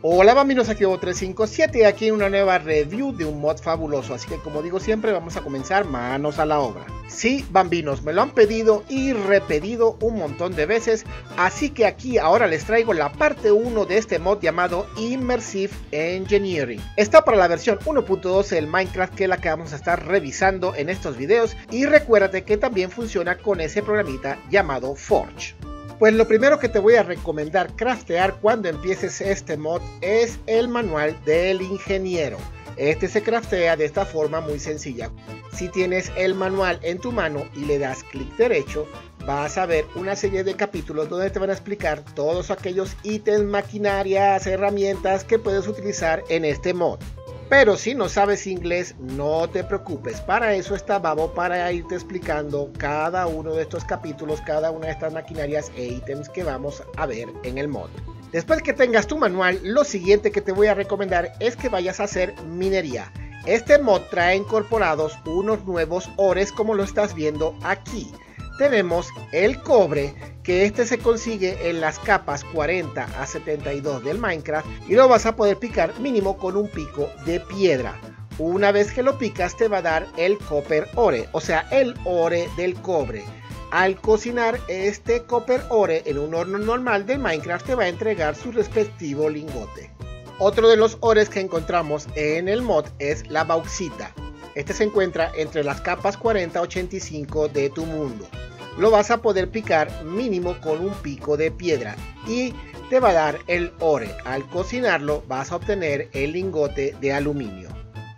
Hola bambinos, aquí 357 aquí en una nueva review de un mod fabuloso, así que como digo siempre vamos a comenzar manos a la obra. Sí, bambinos, me lo han pedido y repetido un montón de veces, así que aquí ahora les traigo la parte 1 de este mod llamado Immersive Engineering. Está para la versión 1.12 del Minecraft que es la que vamos a estar revisando en estos videos y recuérdate que también funciona con ese programita llamado Forge. Pues lo primero que te voy a recomendar craftear cuando empieces este mod es el manual del ingeniero. Este se craftea de esta forma muy sencilla. Si tienes el manual en tu mano y le das clic derecho, vas a ver una serie de capítulos donde te van a explicar todos aquellos ítems, maquinarias, herramientas que puedes utilizar en este mod. Pero si no sabes inglés, no te preocupes. Para eso está Babo, para irte explicando cada uno de estos capítulos, cada una de estas maquinarias e ítems que vamos a ver en el mod. Después que tengas tu manual, lo siguiente que te voy a recomendar es que vayas a hacer minería. Este mod trae incorporados unos nuevos ores como lo estás viendo aquí tenemos el cobre, que este se consigue en las capas 40 a 72 del Minecraft y lo vas a poder picar mínimo con un pico de piedra. Una vez que lo picas te va a dar el copper ore, o sea el ore del cobre. Al cocinar este copper ore en un horno normal de Minecraft te va a entregar su respectivo lingote. Otro de los ores que encontramos en el mod es la bauxita. Este se encuentra entre las capas 40-85 de tu mundo lo vas a poder picar mínimo con un pico de piedra y te va a dar el ore. Al cocinarlo vas a obtener el lingote de aluminio.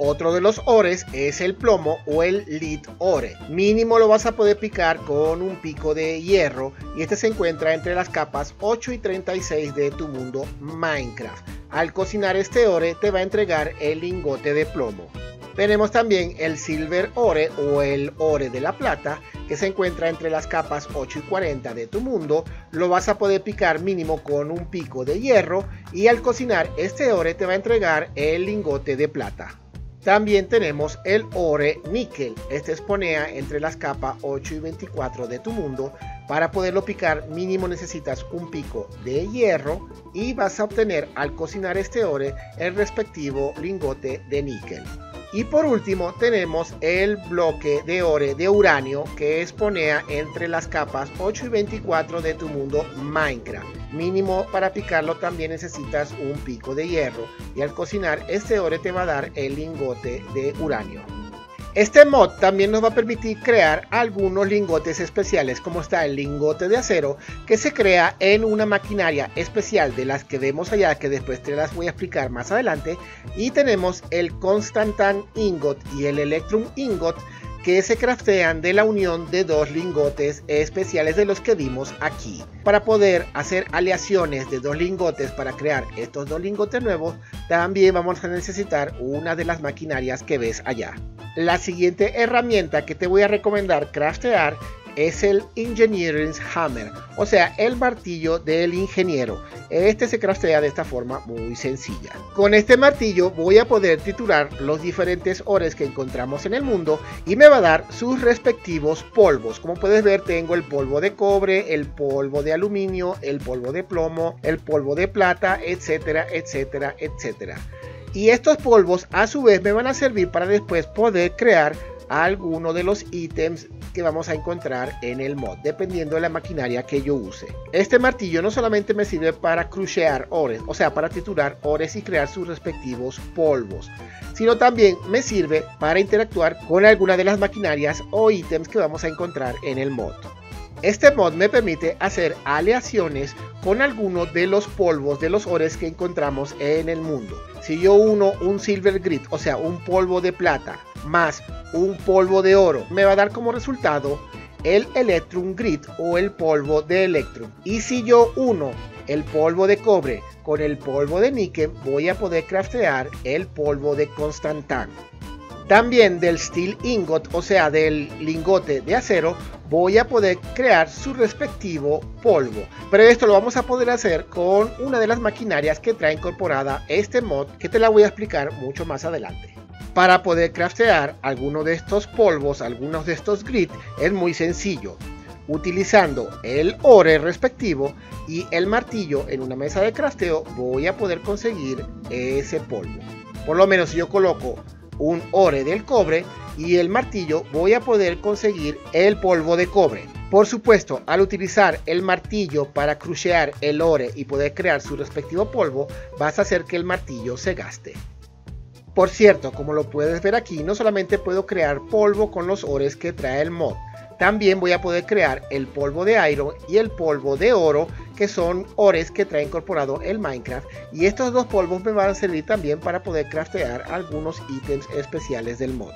Otro de los ores es el plomo o el lead ore. Mínimo lo vas a poder picar con un pico de hierro y este se encuentra entre las capas 8 y 36 de tu mundo Minecraft. Al cocinar este ore te va a entregar el lingote de plomo. Tenemos también el Silver Ore o el Ore de la Plata que se encuentra entre las capas 8 y 40 de tu mundo. Lo vas a poder picar mínimo con un pico de hierro y al cocinar este ore te va a entregar el lingote de plata. También tenemos el ore níquel. Este exponea entre las capas 8 y 24 de tu mundo. Para poderlo picar mínimo necesitas un pico de hierro y vas a obtener al cocinar este ore el respectivo lingote de níquel. Y por último tenemos el bloque de ore de uranio que exponea entre las capas 8 y 24 de tu mundo Minecraft. Mínimo para picarlo también necesitas un pico de hierro y al cocinar este ore te va a dar el lingote de uranio. Este mod también nos va a permitir crear algunos lingotes especiales como está el lingote de acero que se crea en una maquinaria especial de las que vemos allá que después te las voy a explicar más adelante. Y tenemos el Constantan Ingot y el Electrum Ingot que se craftean de la unión de dos lingotes especiales de los que vimos aquí. Para poder hacer aleaciones de dos lingotes para crear estos dos lingotes nuevos, también vamos a necesitar una de las maquinarias que ves allá. La siguiente herramienta que te voy a recomendar craftear es el Engineering Hammer, o sea, el martillo del ingeniero. Este se craftea de esta forma muy sencilla. Con este martillo voy a poder triturar los diferentes ores que encontramos en el mundo y me va a dar sus respectivos polvos. Como puedes ver, tengo el polvo de cobre, el polvo de aluminio, el polvo de plomo, el polvo de plata, etcétera, etcétera, etcétera. Y estos polvos a su vez me van a servir para después poder crear alguno de los ítems que vamos a encontrar en el mod, dependiendo de la maquinaria que yo use. Este martillo no solamente me sirve para crucear ores, o sea, para triturar ores y crear sus respectivos polvos, sino también me sirve para interactuar con alguna de las maquinarias o ítems que vamos a encontrar en el mod. Este mod me permite hacer aleaciones con algunos de los polvos de los ores que encontramos en el mundo. Si yo uno un silver grit, o sea, un polvo de plata, más un polvo de oro, me va a dar como resultado el Electrum Grit o el polvo de Electrum. Y si yo uno el polvo de cobre con el polvo de níquel, voy a poder craftear el polvo de Constantan. También del Steel Ingot, o sea, del lingote de acero, voy a poder crear su respectivo polvo. Pero esto lo vamos a poder hacer con una de las maquinarias que trae incorporada este mod, que te la voy a explicar mucho más adelante. Para poder craftear alguno de estos polvos, algunos de estos grit, es muy sencillo. Utilizando el ore respectivo y el martillo en una mesa de crafteo voy a poder conseguir ese polvo. Por lo menos si yo coloco un ore del cobre y el martillo voy a poder conseguir el polvo de cobre. Por supuesto, al utilizar el martillo para crucear el ore y poder crear su respectivo polvo, vas a hacer que el martillo se gaste. Por cierto, como lo puedes ver aquí, no solamente puedo crear polvo con los ores que trae el mod, también voy a poder crear el polvo de iron y el polvo de oro, que son ores que trae incorporado el Minecraft. Y estos dos polvos me van a servir también para poder craftear algunos ítems especiales del mod.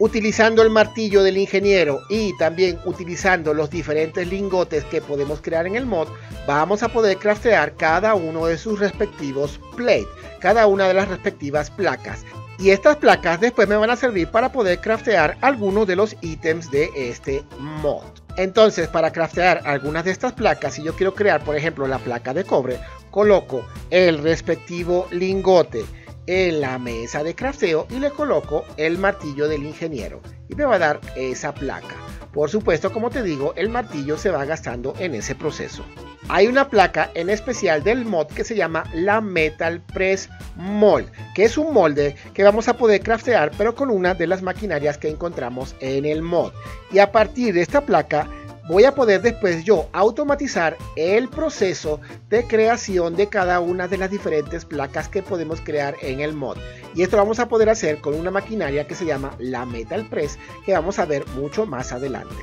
Utilizando el martillo del ingeniero y también utilizando los diferentes lingotes que podemos crear en el mod, vamos a poder craftear cada uno de sus respectivos plates, cada una de las respectivas placas y estas placas después me van a servir para poder craftear algunos de los ítems de este mod. Entonces para craftear algunas de estas placas, si yo quiero crear por ejemplo la placa de cobre, coloco el respectivo lingote en la mesa de crafteo y le coloco el martillo del ingeniero y me va a dar esa placa. Por supuesto, como te digo, el martillo se va gastando en ese proceso. Hay una placa en especial del mod que se llama la Metal Press Mold, que es un molde que vamos a poder craftear pero con una de las maquinarias que encontramos en el mod. Y a partir de esta placa voy a poder después yo automatizar el proceso de creación de cada una de las diferentes placas que podemos crear en el mod. Y esto vamos a poder hacer con una maquinaria que se llama la Metal Press que vamos a ver mucho más adelante.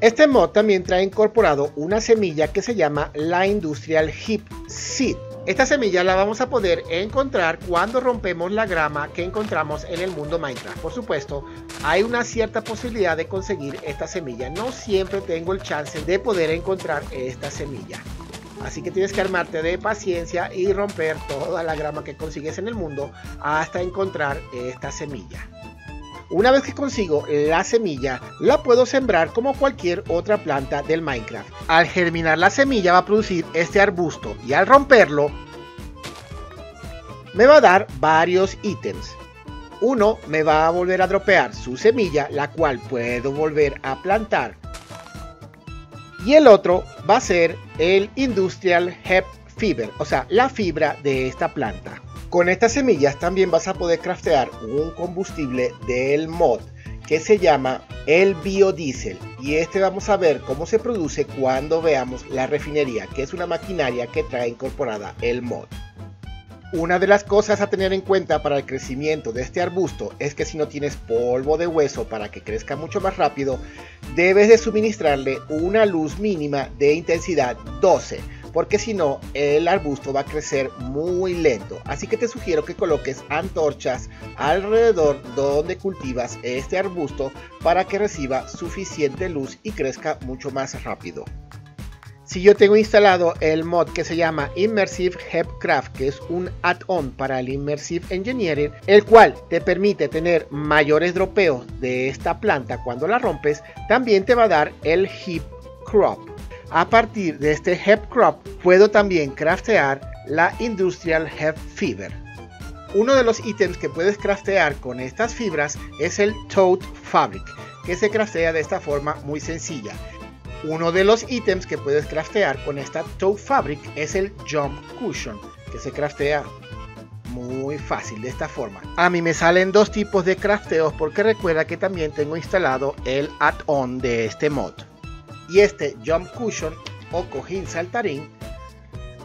Este mod también trae incorporado una semilla que se llama la Industrial Hip Seed esta semilla la vamos a poder encontrar cuando rompemos la grama que encontramos en el mundo Minecraft. Por supuesto, hay una cierta posibilidad de conseguir esta semilla. No siempre tengo el chance de poder encontrar esta semilla. Así que tienes que armarte de paciencia y romper toda la grama que consigues en el mundo hasta encontrar esta semilla. Una vez que consigo la semilla, la puedo sembrar como cualquier otra planta del Minecraft. Al germinar la semilla va a producir este arbusto y al romperlo me va a dar varios ítems. Uno me va a volver a dropear su semilla, la cual puedo volver a plantar. Y el otro va a ser el Industrial Hemp Fiber, o sea, la fibra de esta planta. Con estas semillas también vas a poder craftear un combustible del mod que se llama el biodiesel y este vamos a ver cómo se produce cuando veamos la refinería que es una maquinaria que trae incorporada el mod. Una de las cosas a tener en cuenta para el crecimiento de este arbusto es que si no tienes polvo de hueso para que crezca mucho más rápido, debes de suministrarle una luz mínima de intensidad 12 porque si no el arbusto va a crecer muy lento. Así que te sugiero que coloques antorchas alrededor donde cultivas este arbusto para que reciba suficiente luz y crezca mucho más rápido. Si yo tengo instalado el mod que se llama Immersive Hepcraft, que es un add-on para el Immersive Engineering, el cual te permite tener mayores dropeos de esta planta cuando la rompes, también te va a dar el Hip Crop. A partir de este Hep Crop puedo también craftear la Industrial Hep Fiber. Uno de los ítems que puedes craftear con estas fibras es el Toad Fabric, que se craftea de esta forma muy sencilla. Uno de los ítems que puedes craftear con esta Toad Fabric es el Jump Cushion, que se craftea muy fácil de esta forma. A mí me salen dos tipos de crafteos porque recuerda que también tengo instalado el add-on de este mod y este jump cushion o cojín saltarín,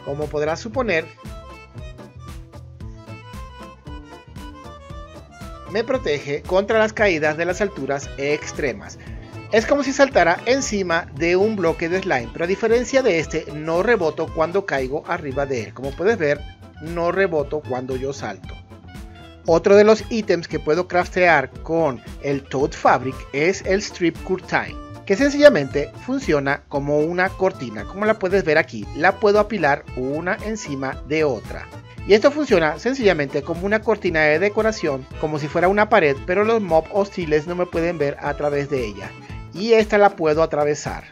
como podrás suponer, me protege contra las caídas de las alturas extremas. Es como si saltara encima de un bloque de slime, pero a diferencia de este, no reboto cuando caigo arriba de él. Como puedes ver, no reboto cuando yo salto. Otro de los ítems que puedo craftear con el Toad Fabric es el Strip Curtain que sencillamente funciona como una cortina, como la puedes ver aquí, la puedo apilar una encima de otra. Y esto funciona sencillamente como una cortina de decoración, como si fuera una pared, pero los mobs hostiles no me pueden ver a través de ella. Y esta la puedo atravesar.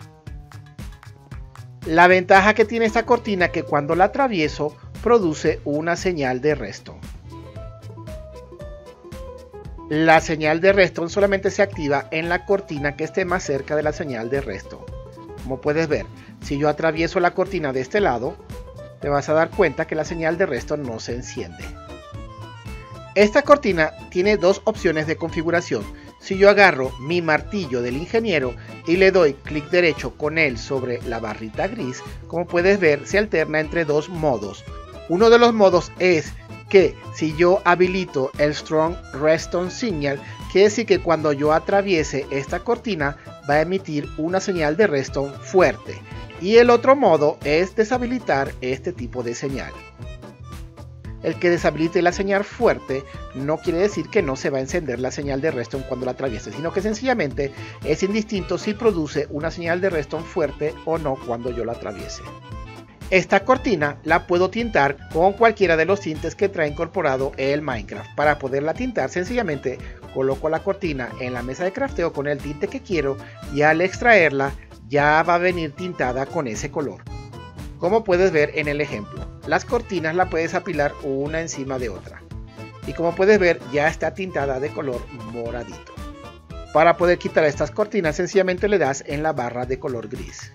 La ventaja que tiene esta cortina es que cuando la atravieso produce una señal de resto. La señal de resto solamente se activa en la cortina que esté más cerca de la señal de resto. Como puedes ver, si yo atravieso la cortina de este lado, te vas a dar cuenta que la señal de resto no se enciende. Esta cortina tiene dos opciones de configuración. Si yo agarro mi martillo del ingeniero y le doy clic derecho con él sobre la barrita gris, como puedes ver se alterna entre dos modos. Uno de los modos es que si yo habilito el Strong Redstone Signal, quiere decir que cuando yo atraviese esta cortina va a emitir una señal de redstone fuerte. Y el otro modo es deshabilitar este tipo de señal. El que deshabilite la señal fuerte no quiere decir que no se va a encender la señal de redstone cuando la atraviese, sino que sencillamente es indistinto si produce una señal de redstone fuerte o no cuando yo la atraviese. Esta cortina la puedo tintar con cualquiera de los tintes que trae incorporado el Minecraft. Para poderla tintar sencillamente coloco la cortina en la mesa de crafteo con el tinte que quiero y al extraerla ya va a venir tintada con ese color. Como puedes ver en el ejemplo, las cortinas la puedes apilar una encima de otra. Y como puedes ver ya está tintada de color moradito. Para poder quitar estas cortinas sencillamente le das en la barra de color gris.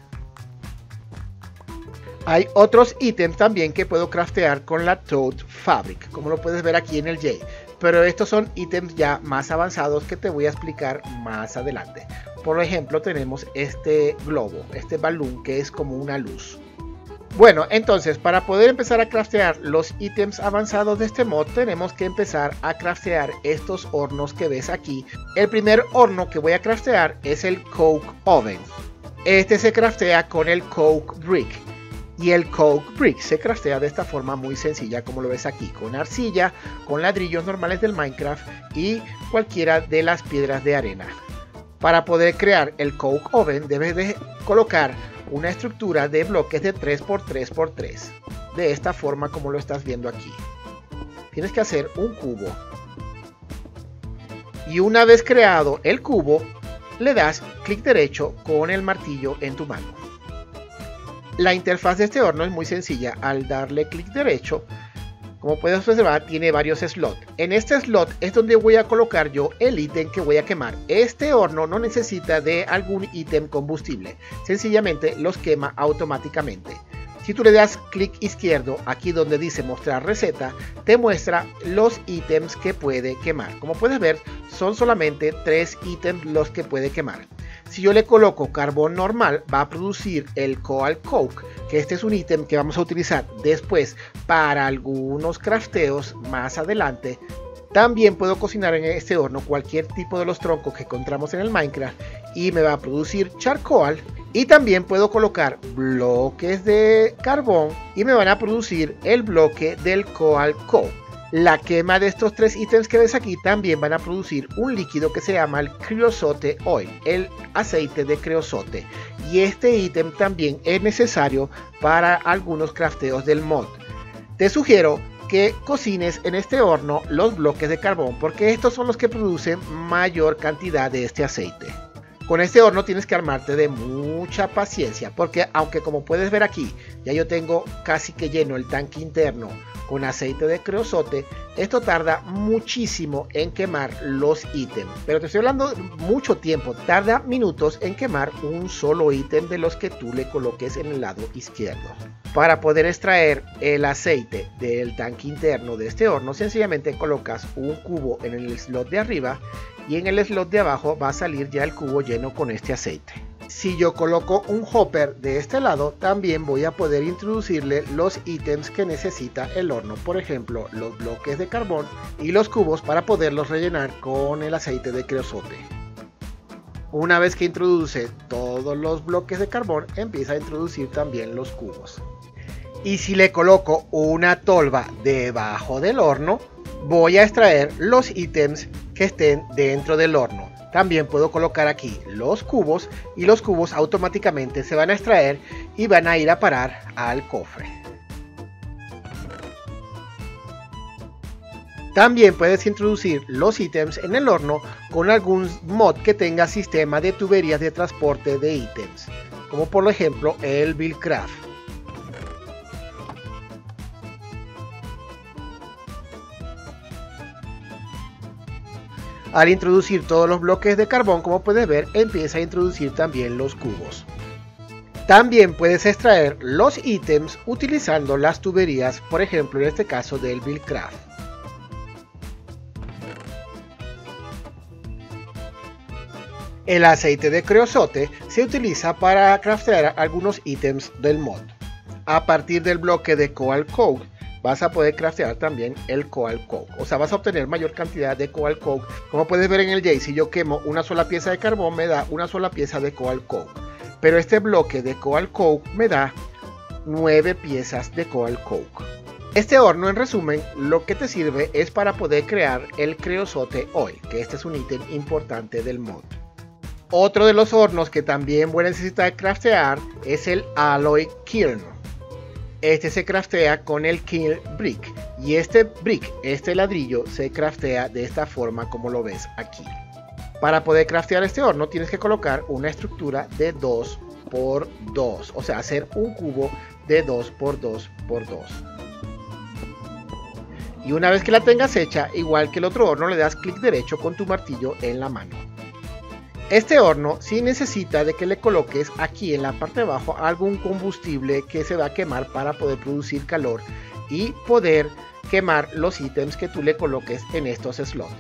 Hay otros ítems también que puedo craftear con la Toad Fabric, como lo puedes ver aquí en el J. Pero estos son ítems ya más avanzados que te voy a explicar más adelante. Por ejemplo, tenemos este globo, este balloon que es como una luz. Bueno, entonces para poder empezar a craftear los ítems avanzados de este mod tenemos que empezar a craftear estos hornos que ves aquí. El primer horno que voy a craftear es el Coke Oven. Este se craftea con el Coke Brick. Y el Coke Brick se craftea de esta forma muy sencilla como lo ves aquí, con arcilla, con ladrillos normales del Minecraft y cualquiera de las piedras de arena. Para poder crear el Coke Oven debes de colocar una estructura de bloques de 3x3x3. De esta forma como lo estás viendo aquí. Tienes que hacer un cubo. Y una vez creado el cubo, le das clic derecho con el martillo en tu mano. La interfaz de este horno es muy sencilla. Al darle clic derecho, como puedes observar, tiene varios slots. En este slot es donde voy a colocar yo el ítem que voy a quemar. Este horno no necesita de algún ítem combustible. Sencillamente los quema automáticamente. Si tú le das clic izquierdo aquí donde dice mostrar receta, te muestra los ítems que puede quemar. Como puedes ver, son solamente tres ítems los que puede quemar. Si yo le coloco carbón normal, va a producir el Coal Coke, que este es un ítem que vamos a utilizar después para algunos crafteos más adelante. También puedo cocinar en este horno cualquier tipo de los troncos que encontramos en el Minecraft y me va a producir charcoal. Y también puedo colocar bloques de carbón y me van a producir el bloque del Coal Coke. La quema de estos tres ítems que ves aquí también van a producir un líquido que se llama el creosote oil, el aceite de creosote. Y este ítem también es necesario para algunos crafteos del mod. Te sugiero que cocines en este horno los bloques de carbón porque estos son los que producen mayor cantidad de este aceite. Con este horno tienes que armarte de mucha paciencia porque aunque como puedes ver aquí ya yo tengo casi que lleno el tanque interno con aceite de creosote, esto tarda muchísimo en quemar los ítems. Pero te estoy hablando mucho tiempo, tarda minutos en quemar un solo ítem de los que tú le coloques en el lado izquierdo. Para poder extraer el aceite del tanque interno de este horno, sencillamente colocas un cubo en el slot de arriba y en el slot de abajo va a salir ya el cubo lleno con este aceite. Si yo coloco un hopper de este lado, también voy a poder introducirle los ítems que necesita el horno. Por ejemplo, los bloques de carbón y los cubos para poderlos rellenar con el aceite de creosote. Una vez que introduce todos los bloques de carbón, empieza a introducir también los cubos. Y si le coloco una tolva debajo del horno, voy a extraer los ítems que estén dentro del horno. También puedo colocar aquí los cubos y los cubos automáticamente se van a extraer y van a ir a parar al cofre. También puedes introducir los ítems en el horno con algún mod que tenga sistema de tuberías de transporte de ítems, como por ejemplo el Buildcraft. Al introducir todos los bloques de carbón, como puedes ver, empieza a introducir también los cubos. También puedes extraer los ítems utilizando las tuberías, por ejemplo en este caso del Buildcraft. El aceite de creosote se utiliza para craftear algunos ítems del mod. A partir del bloque de Coal Coke vas a poder craftear también el Coal Coke. O sea, vas a obtener mayor cantidad de Coal Coke. Como puedes ver en el J, si yo quemo una sola pieza de carbón me da una sola pieza de Coal Coke. Pero este bloque de Coal Coke me da 9 piezas de Coal Coke. Este horno en resumen lo que te sirve es para poder crear el creosote oil, que este es un ítem importante del mod. Otro de los hornos que también voy a necesitar craftear es el Alloy Kiln. Este se craftea con el Kiln Brick y este brick, este ladrillo, se craftea de esta forma como lo ves aquí. Para poder craftear este horno tienes que colocar una estructura de 2 por 2, o sea, hacer un cubo de 2 por 2 por 2. Y una vez que la tengas hecha, igual que el otro horno, le das clic derecho con tu martillo en la mano. Este horno sí necesita de que le coloques aquí en la parte de abajo algún combustible que se va a quemar para poder producir calor y poder quemar los ítems que tú le coloques en estos slots.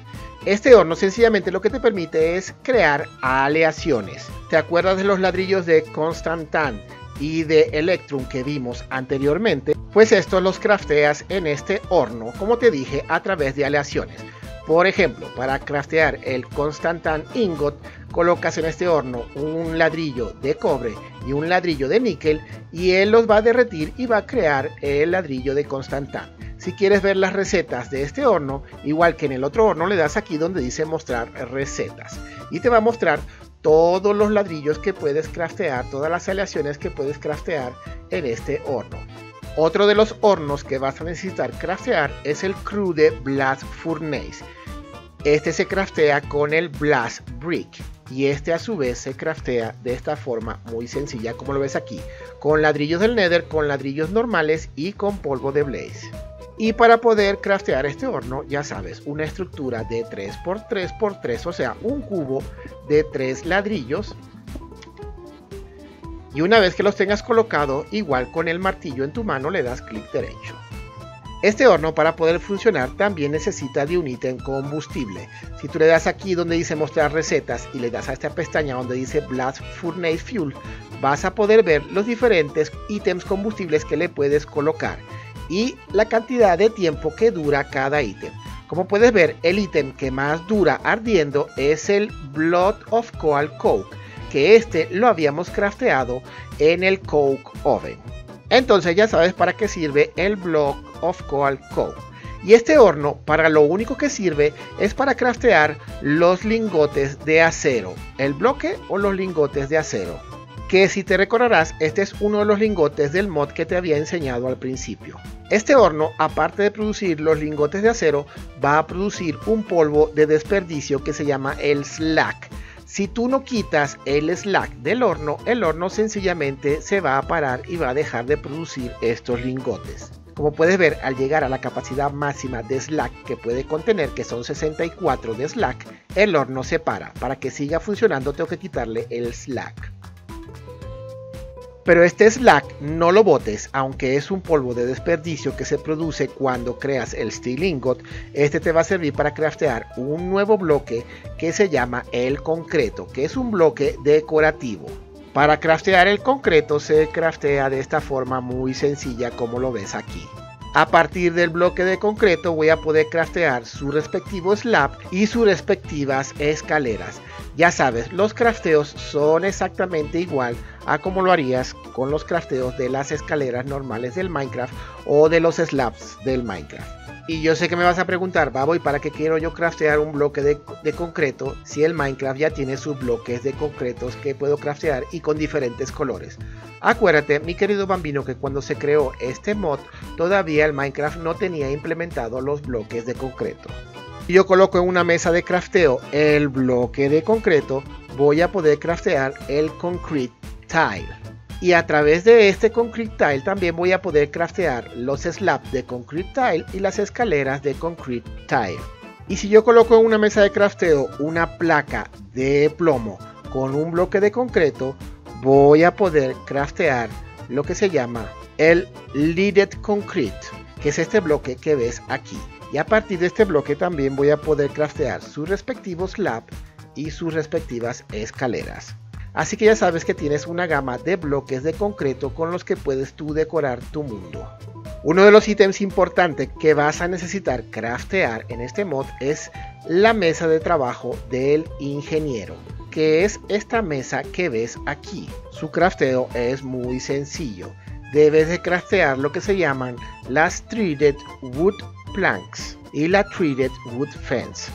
Este horno sencillamente lo que te permite es crear aleaciones. ¿Te acuerdas de los ladrillos de Constantan y de Electrum que vimos anteriormente? Pues estos los crafteas en este horno, como te dije, a través de aleaciones. Por ejemplo, para craftear el Constantan Ingot, colocas en este horno un ladrillo de cobre y un ladrillo de níquel y él los va a derretir y va a crear el ladrillo de Constantan. Si quieres ver las recetas de este horno, igual que en el otro horno, le das aquí donde dice mostrar recetas y te va a mostrar todos los ladrillos que puedes craftear, todas las aleaciones que puedes craftear en este horno. Otro de los hornos que vas a necesitar craftear es el Crude Blast Furnace. Este se craftea con el Blast Brick y este a su vez se craftea de esta forma muy sencilla como lo ves aquí, con ladrillos del Nether, con ladrillos normales y con polvo de Blaze. Y para poder craftear este horno, ya sabes, una estructura de 3x3x3, o sea, un cubo de 3 ladrillos. Y una vez que los tengas colocado, igual con el martillo en tu mano le das clic derecho. Este horno para poder funcionar también necesita de un ítem combustible. Si tú le das aquí donde dice mostrar recetas y le das a esta pestaña donde dice Blast Furnace Fuel, vas a poder ver los diferentes ítems combustibles que le puedes colocar y la cantidad de tiempo que dura cada ítem. Como puedes ver, el ítem que más dura ardiendo es el Blood of Coal Coke, que este lo habíamos crafteado en el Coke Oven. Entonces ya sabes para qué sirve el Block of Coal Coke. Y este horno para lo único que sirve es para craftear los lingotes de acero, el bloque o los lingotes de acero. Que si te recordarás, este es uno de los lingotes del mod que te había enseñado al principio. Este horno, aparte de producir los lingotes de acero, va a producir un polvo de desperdicio que se llama el slack si tú no quitas el slack del horno, el horno sencillamente se va a parar y va a dejar de producir estos lingotes. Como puedes ver, al llegar a la capacidad máxima de slack que puede contener, que son 64 de slack, el horno se para. Para que siga funcionando tengo que quitarle el slack. Pero este slack no lo botes, aunque es un polvo de desperdicio que se produce cuando creas el steel ingot, este te va a servir para craftear un nuevo bloque que se llama el concreto, que es un bloque decorativo. Para craftear el concreto se craftea de esta forma muy sencilla como lo ves aquí. A partir del bloque de concreto voy a poder craftear su respectivo slab y sus respectivas escaleras. Ya sabes, los crafteos son exactamente igual a como lo harías con los crafteos de las escaleras normales del Minecraft o de los slabs del Minecraft. Y yo sé que me vas a preguntar, Babo, ¿y para qué quiero yo craftear un bloque de, concreto si el Minecraft ya tiene sus bloques de concretos que puedo craftear y con diferentes colores? Acuérdate, mi querido bambino, que cuando se creó este mod, todavía el Minecraft no tenía implementado los bloques de concreto. Si yo coloco en una mesa de crafteo el bloque de concreto, voy a poder craftear el concrete tile y a través de este concrete tile también voy a poder craftear los slabs de concrete tile y las escaleras de concrete tile. Y si yo coloco en una mesa de crafteo una placa de plomo con un bloque de concreto, voy a poder craftear lo que se llama el Leaded Concrete, que es este bloque que ves aquí. Y a partir de este bloque también voy a poder craftear sus respectivos slab y sus respectivas escaleras. Así que ya sabes que tienes una gama de bloques de concreto con los que puedes tú decorar tu mundo. Uno de los ítems importantes que vas a necesitar craftear en este mod es la mesa de trabajo del ingeniero, que es esta mesa que ves aquí. Su crafteo es muy sencillo. Debes de craftear lo que se llaman las Treated Wood Planks y la Treated Wood Fence.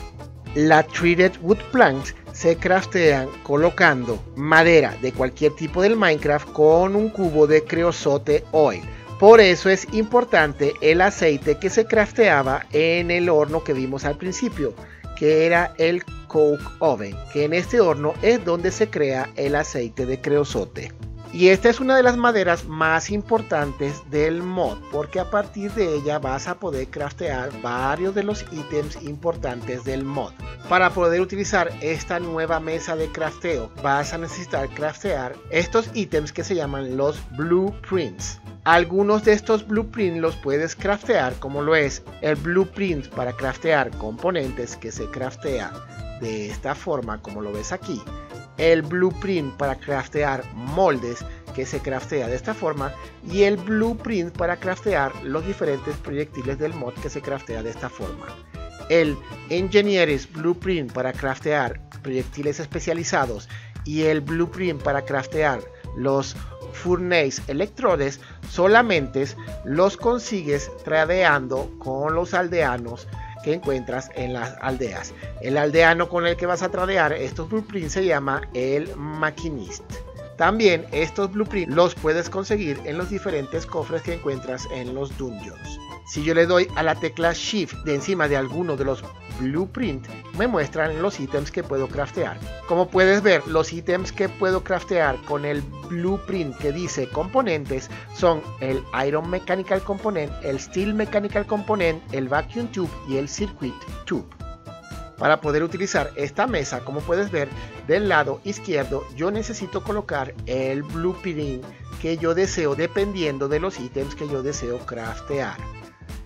La Treated Wood Planks se craftean colocando madera de cualquier tipo del Minecraft con un cubo de creosote oil por eso es importante el aceite que se crafteaba en el horno que vimos al principio, que era el Coke Oven, que en este horno es donde se crea el aceite de creosote. Y esta es una de las maderas más importantes del mod, porque a partir de ella vas a poder craftear varios de los ítems importantes del mod. Para poder utilizar esta nueva mesa de crafteo, vas a necesitar craftear estos ítems que se llaman los blueprints. Algunos de estos blueprints los puedes craftear como lo es el blueprint para craftear componentes que se craftea de esta forma como lo ves aquí. El blueprint para craftear moldes que se craftea de esta forma y el blueprint para craftear los diferentes proyectiles del mod que se craftea de esta forma. El Engineer's Blueprint para craftear proyectiles especializados y el Blueprint para craftear los Furnace electrodes solamente los consigues tradeando con los aldeanos que encuentras en las aldeas. El aldeano con el que vas a tradear estos blueprints se llama el maquinist. También estos blueprints los puedes conseguir en los diferentes cofres que encuentras en los dungeons. Si yo le doy a la tecla Shift de encima de alguno de los Blueprint, me muestran los ítems que puedo craftear. Como puedes ver, los ítems que puedo craftear con el Blueprint que dice componentes son el Iron Mechanical Component, el Steel Mechanical Component, el Vacuum Tube y el Circuit Tube. Para poder utilizar esta mesa, como puedes ver, del lado izquierdo yo necesito colocar el blueprint que yo deseo dependiendo de los ítems que yo deseo craftear.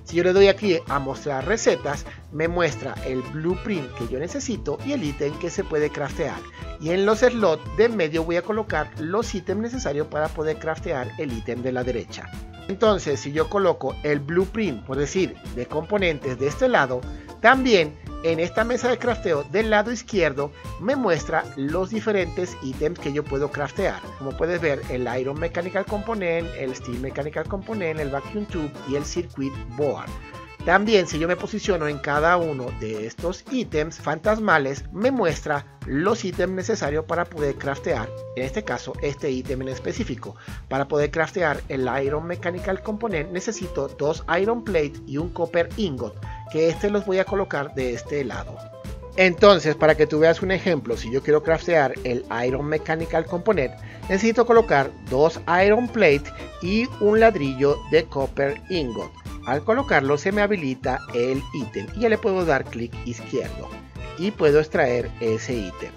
Si yo le doy aquí a mostrar recetas, me muestra el blueprint que yo necesito y el ítem que se puede craftear. Y en los slots de medio voy a colocar los ítems necesarios para poder craftear el ítem de la derecha. Entonces, si yo coloco el blueprint, por decir, de componentes de este lado, también en esta mesa de crafteo del lado izquierdo me muestra los diferentes ítems que yo puedo craftear. Como puedes ver, el Iron Mechanical Component, el Steel Mechanical Component, el Vacuum Tube y el Circuit Board. También si yo me posiciono en cada uno de estos ítems fantasmales, me muestra los ítems necesarios para poder craftear, en este caso este ítem en específico. Para poder craftear el Iron Mechanical Component necesito dos Iron Plate y un Copper Ingot que este los voy a colocar de este lado. Entonces, para que tú veas un ejemplo, si yo quiero craftear el Iron Mechanical Component, necesito colocar dos Iron Plate y un ladrillo de Copper Ingot. Al colocarlo se me habilita el ítem y ya le puedo dar clic izquierdo y puedo extraer ese ítem.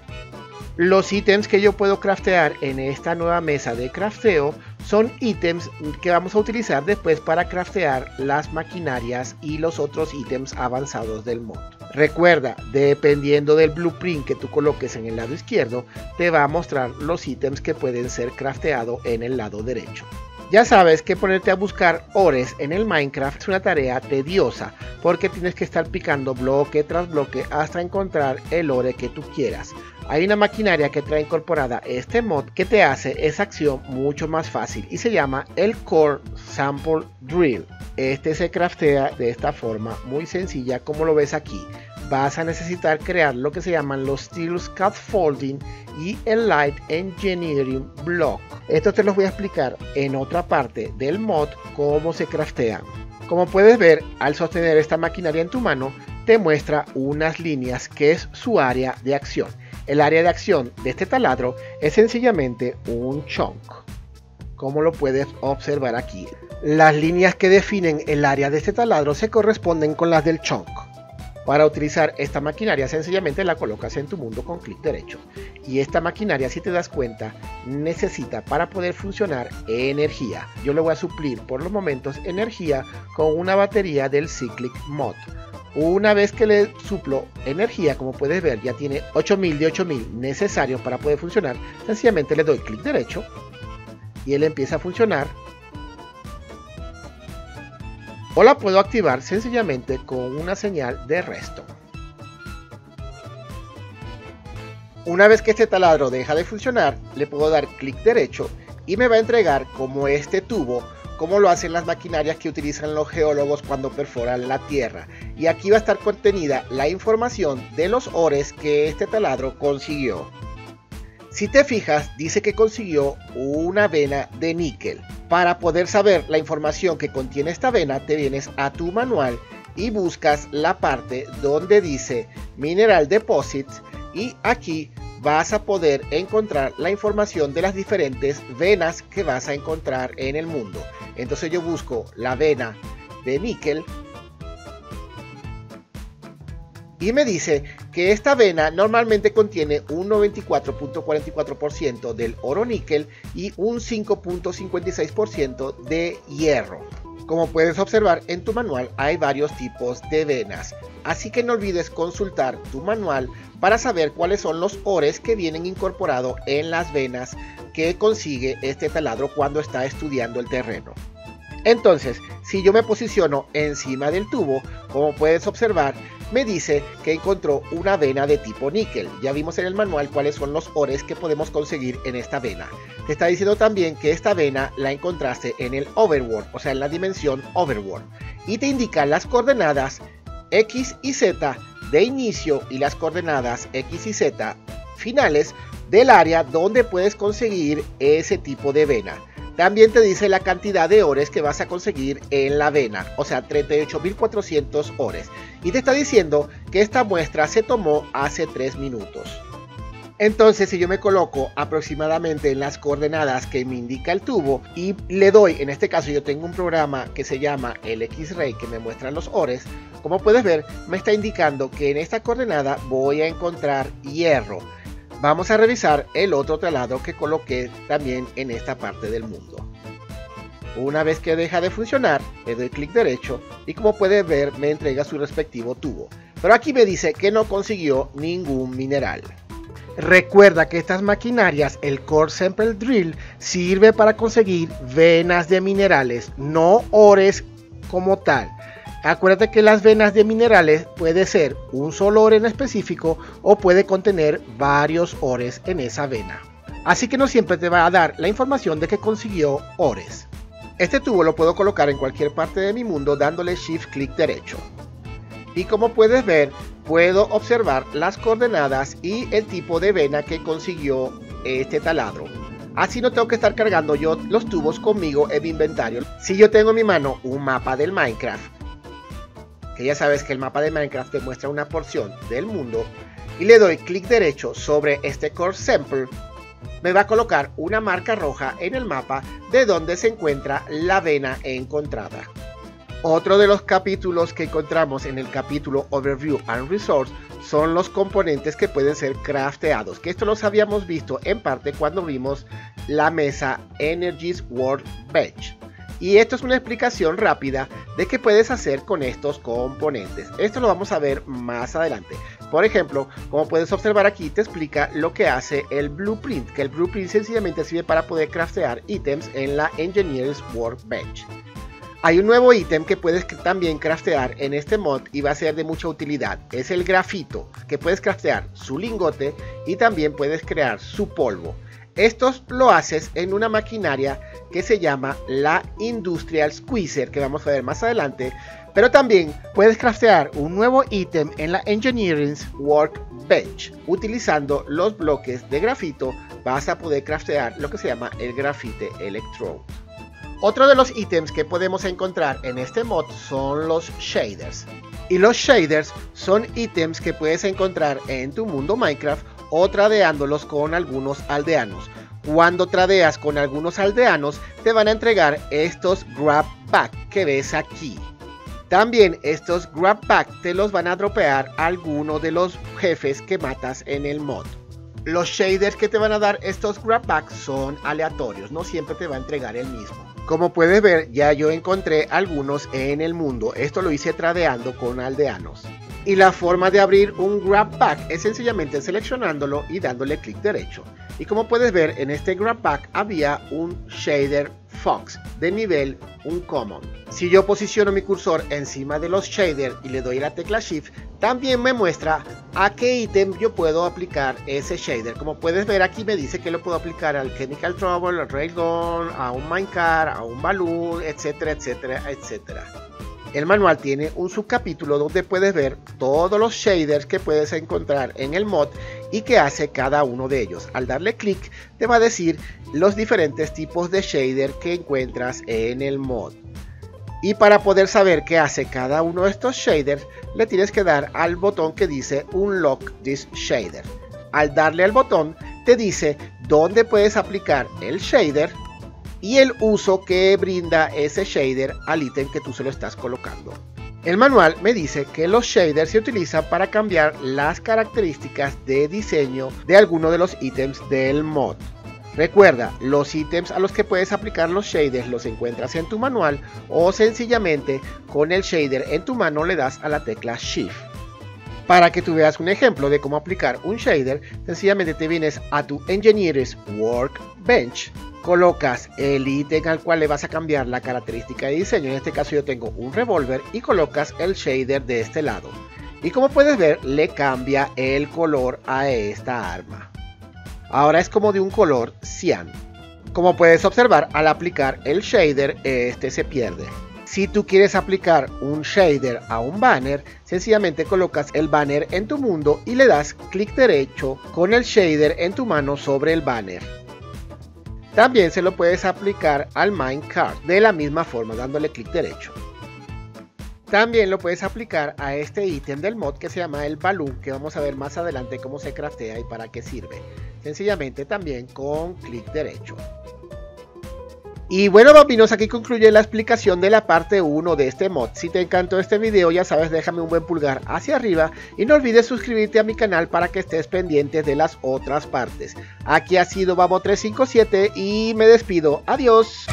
Los ítems que yo puedo craftear en esta nueva mesa de crafteo son ítems que vamos a utilizar después para craftear las maquinarias y los otros ítems avanzados del mod. Recuerda, dependiendo del blueprint que tú coloques en el lado izquierdo, te va a mostrar los ítems que pueden ser crafteados en el lado derecho. Ya sabes que ponerte a buscar ores en el Minecraft es una tarea tediosa porque tienes que estar picando bloque tras bloque hasta encontrar el ore que tú quieras. Hay una maquinaria que trae incorporada este mod que te hace esa acción mucho más fácil y se llama el Core Sample Drill. Este se craftea de esta forma muy sencilla como lo ves aquí. Vas a necesitar crear lo que se llaman los Steel Scaffolding y el Light Engineering Block. Esto te lo voy a explicar en otra parte del mod cómo se craftean. Como puedes ver, al sostener esta maquinaria en tu mano, te muestra unas líneas que es su área de acción. El área de acción de este taladro es sencillamente un chunk, como lo puedes observar aquí. Las líneas que definen el área de este taladro se corresponden con las del chunk. Para utilizar esta maquinaria sencillamente la colocas en tu mundo con clic derecho. Y esta maquinaria si te das cuenta necesita para poder funcionar energía. Yo le voy a suplir por los momentos energía con una batería del Cyclic Mod. Una vez que le suplo energía, como puedes ver, ya tiene 8000 de 8000 necesarios para poder funcionar. Sencillamente le doy clic derecho y él empieza a funcionar. O la puedo activar sencillamente con una señal de resto. Una vez que este taladro deja de funcionar, le puedo dar clic derecho y me va a entregar como este tubo, como lo hacen las maquinarias que utilizan los geólogos cuando perforan la tierra. Y aquí va a estar contenida la información de los ores que este taladro consiguió. Si te fijas, dice que consiguió una vena de níquel. Para poder saber la información que contiene esta vena, te vienes a tu manual y buscas la parte donde dice Mineral Deposits y aquí vas a poder encontrar la información de las diferentes venas que vas a encontrar en el mundo. Entonces yo busco la vena de níquel y me dice que esta vena normalmente contiene un 94.44% del oro níquel y un 5.56% de hierro. Como puedes observar en tu manual hay varios tipos de venas, así que no olvides consultar tu manual para saber cuáles son los ores que vienen incorporados en las venas que consigue este taladro cuando está estudiando el terreno. Entonces, si yo me posiciono encima del tubo, como puedes observar, me dice que encontró una vena de tipo níquel. Ya vimos en el manual cuáles son los ores que podemos conseguir en esta vena. Te está diciendo también que esta vena la encontraste en el overworld, o sea, en la dimensión overworld. Y te indica las coordenadas X y Z de inicio y las coordenadas X y Z finales del área donde puedes conseguir ese tipo de vena. También te dice la cantidad de ores que vas a conseguir en la vena, o sea, 38.400 ores. Y te está diciendo que esta muestra se tomó hace 3 minutos. Entonces, si yo me coloco aproximadamente en las coordenadas que me indica el tubo y le doy, en este caso yo tengo un programa que se llama el X-Ray que me muestra los ores, como puedes ver, me está indicando que en esta coordenada voy a encontrar hierro. Vamos a revisar el otro taladro que coloqué también en esta parte del mundo. Una vez que deja de funcionar, le doy clic derecho y como puedes ver me entrega su respectivo tubo. Pero aquí me dice que no consiguió ningún mineral. Recuerda que estas maquinarias, el Core Sample Drill, sirve para conseguir venas de minerales, no ores como tal. Acuérdate que las venas de minerales puede ser un solo ore en específico o puede contener varios ores en esa vena. Así que no siempre te va a dar la información de que consiguió ores. Este tubo lo puedo colocar en cualquier parte de mi mundo dándole shift clic derecho. Y como puedes ver, puedo observar las coordenadas y el tipo de vena que consiguió este taladro. Así no tengo que estar cargando yo los tubos conmigo en mi inventario. Si yo tengo en mi mano un mapa del Minecraft que ya sabes que el mapa de Minecraft te muestra una porción del mundo, y le doy clic derecho sobre este Core Sample, me va a colocar una marca roja en el mapa de donde se encuentra la vena encontrada. Otro de los capítulos que encontramos en el capítulo Overview and Resource son los componentes que pueden ser crafteados, que esto los habíamos visto en parte cuando vimos la mesa Energies Workbench. Y esto es una explicación rápida de qué puedes hacer con estos componentes. Esto lo vamos a ver más adelante. Por ejemplo, como puedes observar aquí, te explica lo que hace el blueprint, que el blueprint sencillamente sirve para poder craftear ítems en la Engineer's Workbench. Hay un nuevo ítem que puedes también craftear en este mod y va a ser de mucha utilidad. Es el grafito, que puedes craftear su lingote y también puedes crear su polvo. Esto lo haces en una maquinaria que se llama la Industrial Squeezer, que vamos a ver más adelante. Pero también puedes craftear un nuevo ítem en la Engineering's Workbench. Utilizando los bloques de grafito vas a poder craftear lo que se llama el grafite electrode. Otro de los ítems que podemos encontrar en este mod son los shaders. Y los shaders son ítems que puedes encontrar en tu mundo Minecraft o tradeándolos con algunos aldeanos. Cuando tradeas con algunos aldeanos, te van a entregar estos grab pack que ves aquí. También estos grab pack te los van a dropear algunos de los jefes que matas en el mod. Los shaders que te van a dar estos grab packs son aleatorios, no siempre te va a entregar el mismo. Como puedes ver, ya yo encontré algunos en el mundo. Esto lo hice tradeando con aldeanos. Y la forma de abrir un grab pack es sencillamente seleccionándolo y dándole clic derecho. Y como puedes ver, en este grab pack había un shader Fox de nivel un common. Si yo posiciono mi cursor encima de los shaders y le doy la tecla Shift, también me muestra a qué ítem yo puedo aplicar ese shader. Como puedes ver aquí me dice que lo puedo aplicar al Chemical Trouble, al Railgun, a un Minecart, a un Balloon, etcétera, etcétera, etcétera. El manual tiene un subcapítulo donde puedes ver todos los shaders que puedes encontrar en el mod y qué hace cada uno de ellos. Al darle clic te va a decir los diferentes tipos de shader que encuentras en el mod. Y para poder saber qué hace cada uno de estos shaders, le tienes que dar al botón que dice Unlock this shader. Al darle al botón, te dice dónde puedes aplicar el shader y el uso que brinda ese shader al ítem que tú se lo estás colocando. El manual me dice que los shaders se utilizan para cambiar las características de diseño de alguno de los ítems del mod. Recuerda, los ítems a los que puedes aplicar los shaders los encuentras en tu manual o sencillamente con el shader en tu mano le das a la tecla Shift. Para que tú veas un ejemplo de cómo aplicar un shader, sencillamente te vienes a tu Engineer's Workbench colocas el ítem al cual le vas a cambiar la característica de diseño, en este caso yo tengo un revólver y colocas el shader de este lado. Y como puedes ver le cambia el color a esta arma. Ahora es como de un color cian. Como puedes observar al aplicar el shader este se pierde. Si tú quieres aplicar un shader a un banner, sencillamente colocas el banner en tu mundo y le das clic derecho con el shader en tu mano sobre el banner. También se lo puedes aplicar al Minecart de la misma forma dándole clic derecho. También lo puedes aplicar a este ítem del mod que se llama el balloon que vamos a ver más adelante cómo se craftea y para qué sirve. Sencillamente también con clic derecho. Y bueno bambinos, aquí concluye la explicación de la parte 1 de este mod. Si te encantó este video, ya sabes, déjame un buen pulgar hacia arriba y no olvides suscribirte a mi canal para que estés pendiente de las otras partes. Aquí ha sido Babo357 y me despido. Adiós.